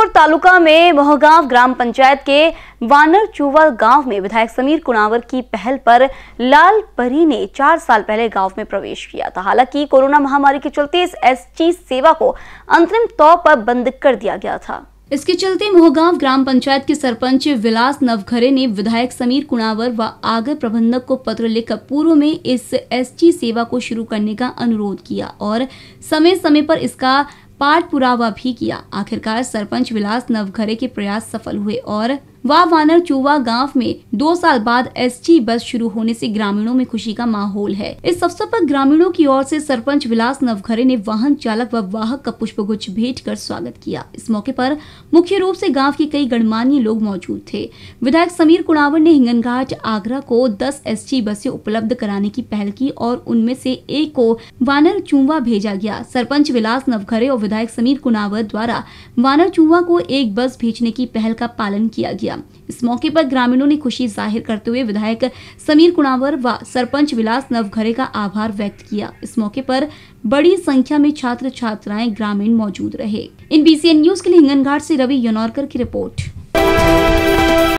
समुद्रपुर तालुका में मोहगांव ग्राम पंचायत के वानर चूवल गाँव में विधायक समीर कुणावर की पहल पर लाल परी ने चार साल पहले गाँव में प्रवेश किया था। हालाँकि कोरोना महामारी के चलते इस एसटी सेवा को अंतरिम तौर पर बंद कर दिया गया था। इसके चलते मोहगांव ग्राम पंचायत के सरपंच विलास नवघरे ने विधायक समीर कुणावर व आगर प्रबंधक को पत्र लिखकर पूर्व में इस एसटी सेवा को शुरू करने का अनुरोध किया और समय समय पर इसका पाठ पुरावा भी किया। आखिरकार सरपंच विलास नवघरे के प्रयास सफल हुए और वाह वानर चूवा गाँव में दो साल बाद एसटी बस शुरू होने से ग्रामीणों में खुशी का माहौल है। इस अवसर पर ग्रामीणों की ओर से सरपंच विलास नवघरे ने वाहन चालक व वाहक का पुष्प गुच्छ भेंट कर स्वागत किया। इस मौके पर मुख्य रूप से गाँव के कई गणमान्य लोग मौजूद थे। विधायक समीर कुणावर ने हिंगनघाट, आगरा को दस एस बसें उपलब्ध कराने की पहल की और उनमें से एक को वानर चूवा भेजा गया। सरपंच विलास नवघरे और विधायक समीर कुणावर द्वारा वानर चूवा को एक बस भेजने की पहल का पालन किया गया। किया। इस मौके पर ग्रामीणों ने खुशी ज़ाहिर करते हुए विधायक समीर कुणावर व सरपंच विलास नवघरे का आभार व्यक्त किया। इस मौके पर बड़ी संख्या में छात्र छात्राएँ ग्रामीण मौजूद रहे। इन बीसीएन न्यूज़ के लिए हिंगनघाट से रवि यनौरकर की रिपोर्ट।